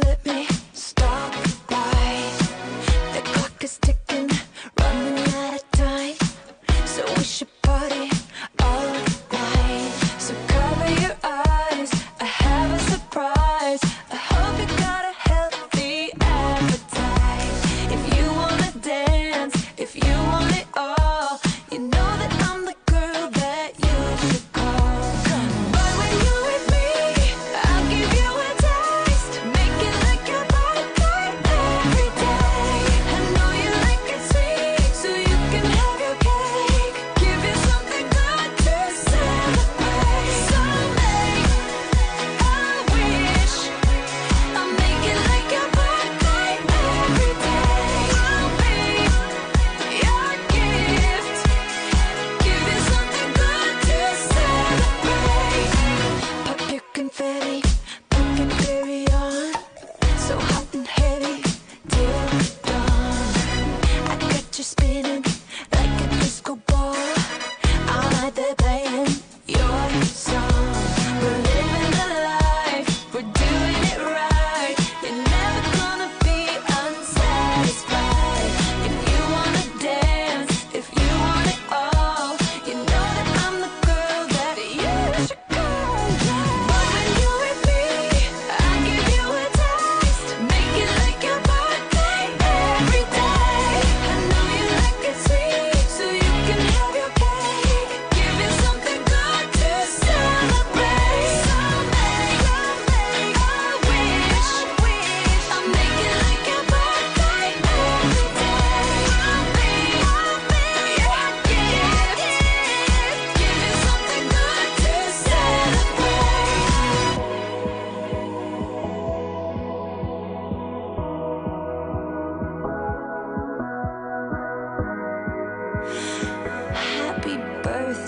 let me stop The clock is ticking, running out of time. So we should party all night. So cover your eyes, I have a surprise. I hope you got a healthy appetite. If you wanna dance, if you want it all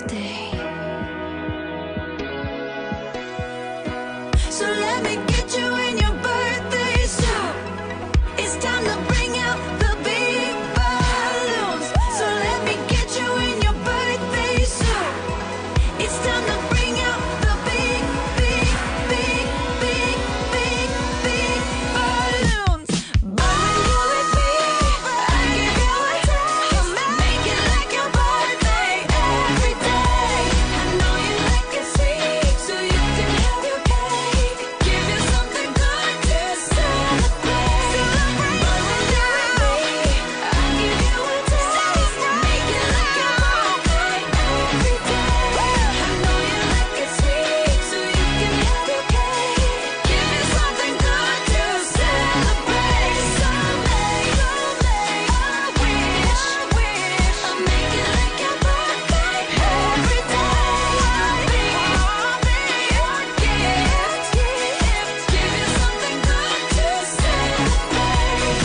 So let me get you.